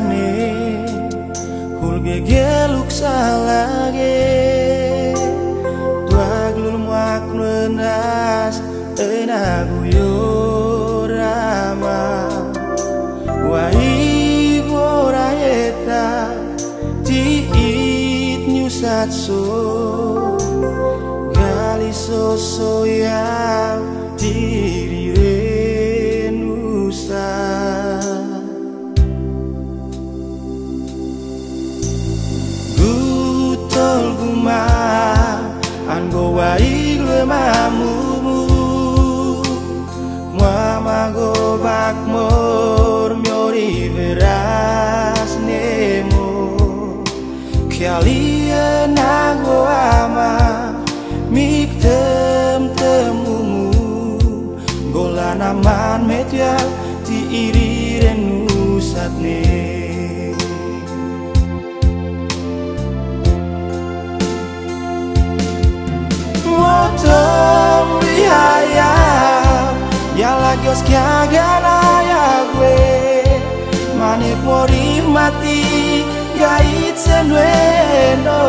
ane Hulge geluk salage. Tua glul muak menas Enagu yorama Wai boraeta Tiit nyusatso Gali sosoyam Diri renusa Mik tem temumu Gola naman metyal Ti iri renusat ne Motom rihaya Ya lagios kya gana ya gue. Manik mori mati Gait senweno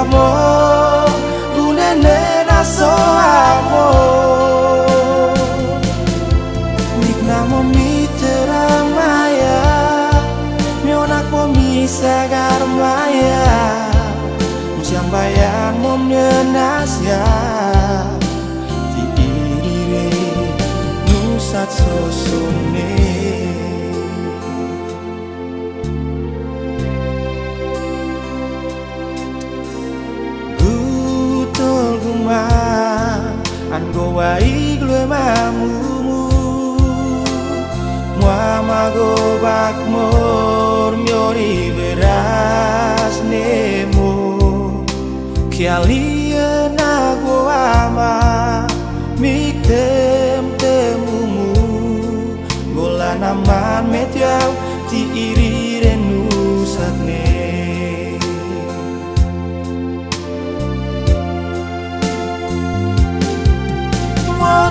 amor Gunene na so amor. Nikna mo mi teramaya Mionak mo mi sagar maya. Mujang bayang mo mnenasya wa igloe mamumu. Mwa magobak mor miori beras nemo. Kia liye na ama mik tem temumu. Gola naman metiaw ti iri renusat nemo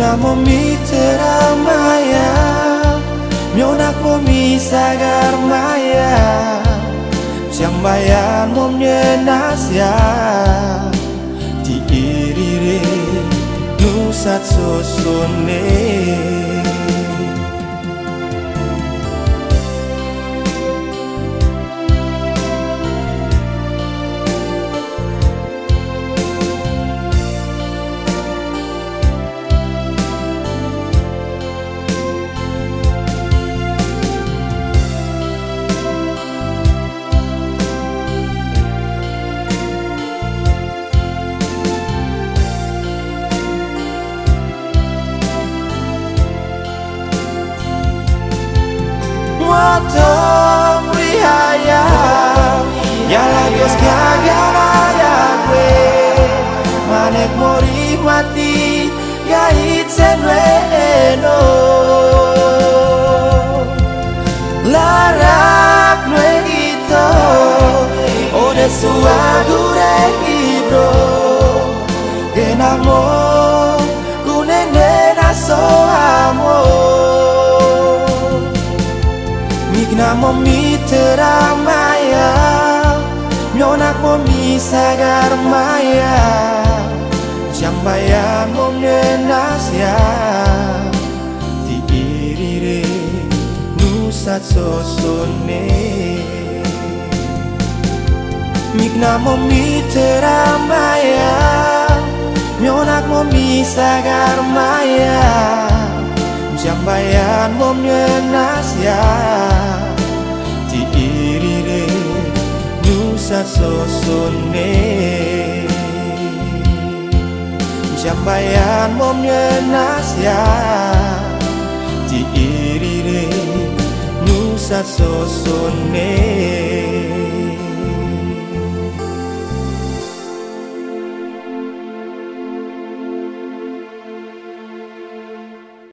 Mikna mo mi terang maya Mionak mo mi sagar maya. Siang bayan mo menasya Ti irire nusat sosone tonbiaya yala eske ayala cue manek mori pati gaitzen welo la ra no edito o de su Mo terang maya. Mionak mo mi sagar maya. Jambayan mo menasya Ti irire nusat sosone Migna mo mi terang maya. Mionak mo mi sagar maya. Jambayan mo menasya Ti irire nusa sosone. Jambayan mo menasya Ti irire nusa sosone.